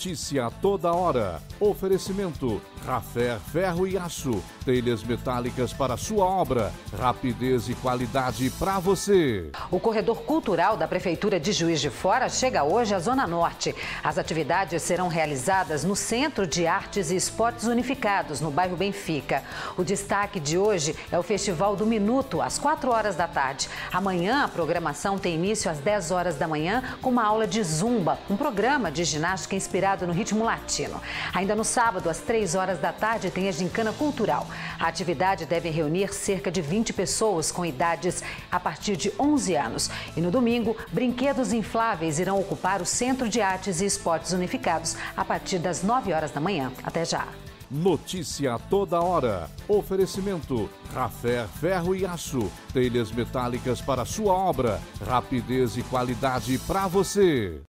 Notícia toda hora. Oferecimento: Rafé Ferro e Aço. Telhas metálicas para sua obra. Rapidez e qualidade para você. O corredor cultural da Prefeitura de Juiz de Fora chega hoje à Zona Norte. As atividades serão realizadas no Centro de Artes e Esportes Unificados, no bairro Benfica. O destaque de hoje é o Festival do Minuto, às 4 horas da tarde. Amanhã, a programação tem início às 10 horas da manhã com uma aula de zumba, um programa de ginástica inspirado no ritmo latino. Ainda no sábado, às 3 horas da tarde, tem a gincana cultural. A atividade deve reunir cerca de 20 pessoas com idades a partir de 11 anos. E no domingo, brinquedos infláveis irão ocupar o Centro de Artes e Esportes Unificados a partir das 9 horas da manhã. Até já! Notícia toda hora. Oferecimento: Rafé Ferro e Aço. Telhas metálicas para sua obra. Rapidez e qualidade para você.